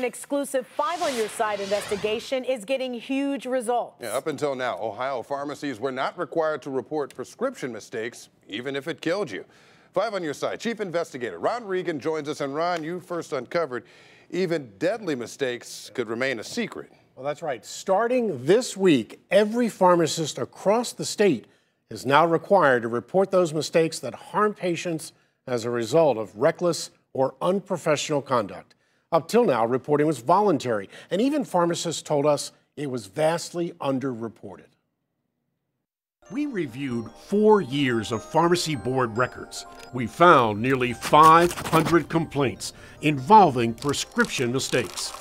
An exclusive Five on Your Side investigation is getting huge results. Yeah, up until now, Ohio pharmacies were not required to report prescription mistakes, even if it killed you. Five on Your Side, Chief Investigator Ron Regan joins us. And Ron, you first uncovered even deadly mistakes could remain a secret. Well, that's right. Starting this week, every pharmacist across the state is now required to report those mistakes that harm patients as a result of reckless or unprofessional conduct. Up till now, reporting was voluntary, and even pharmacists told us it was vastly underreported. We reviewed four years of pharmacy board records. We found nearly 500 complaints involving prescription mistakes,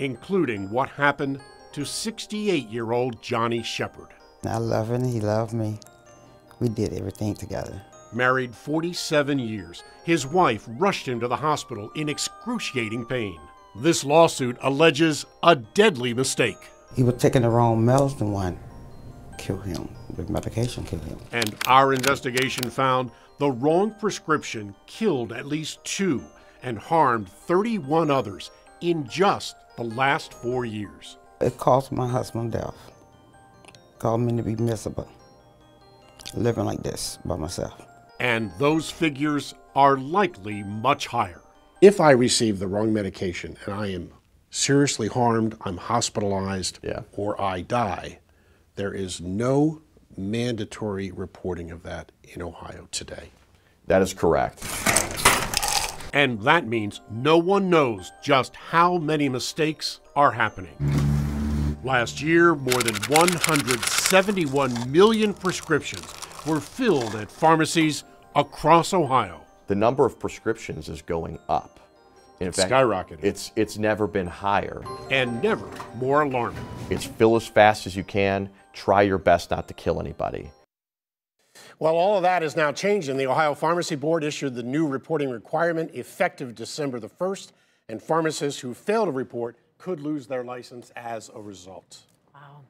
including what happened to 68 year old Johnny Shepard. I love him, he loved me. We did everything together. Married 47 years, his wife rushed him to the hospital in excruciating pain. This lawsuit alleges a deadly mistake. He was taking the wrong medicine one. Kill him. The medication killed him. And our investigation found the wrong prescription killed at least two and harmed 31 others in just the last four years. It caused my husband death. Caused me to be miserable living like this by myself. And those figures are likely much higher. If I receive the wrong medication and I am seriously harmed, I'm hospitalized, yeah. or I die, there is no mandatory reporting of that in Ohio today. That is correct. And that means no one knows just how many mistakes are happening. Last year, more than 171 million prescriptions were filled at pharmacies across Ohio. The number of prescriptions is going up. In fact, skyrocketing. It's it's never been higher. And never more alarming. It's fill as fast as you can. Try your best not to kill anybody. Well, all of that is now changed, and the Ohio Pharmacy Board issued the new reporting requirement effective December the 1st, and pharmacists who fail to report could lose their license as a result. Wow.